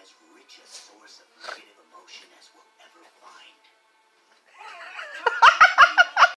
as rich a source of